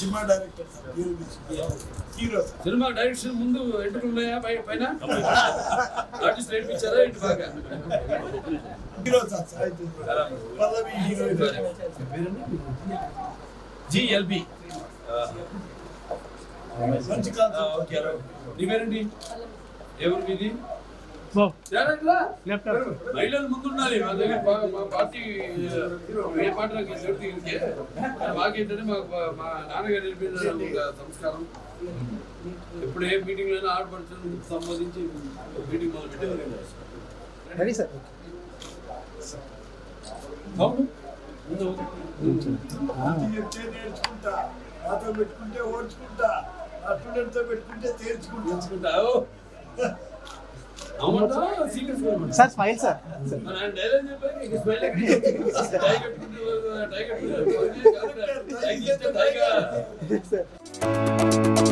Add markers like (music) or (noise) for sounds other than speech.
Cinema director sir hero cinema direction ముందు ఎంట్రులు ఉన్నాయా? పై పైన? ఆర్టిస్ట్ ఏంటి బాగా? Hero Pallavi GLB. మంచి కాన్సెప్ట్. ఓకే నీ పేరేంటి? ఎవరు మీది? మహిళలు ముందు ఉండాలి మా దగ్గర మా- మా పార్టీ ఏ పార్టీలోకి ఎవరికి మాకేంటంటే మా మా నాన్నగారు నేర్పిన ఒక సంస్కారం. ఎప్పుడు ఏ మీటింగ్ అయినా ఆడపడుతుంది సంబంధించి మీటింగ్ మొదలు పెట్టారు రెడీ సార్ అవును. ముందు చెప్తే నేర్చుకుంటా నాతో పెట్టుకుంటే ఓడ్చుకుంటా ఆ స్టూడెంట్తో పెట్టుకుంటే తేల్చుకుంటా (laughs) సార్ స్మైల్ సార్ మన (laughs)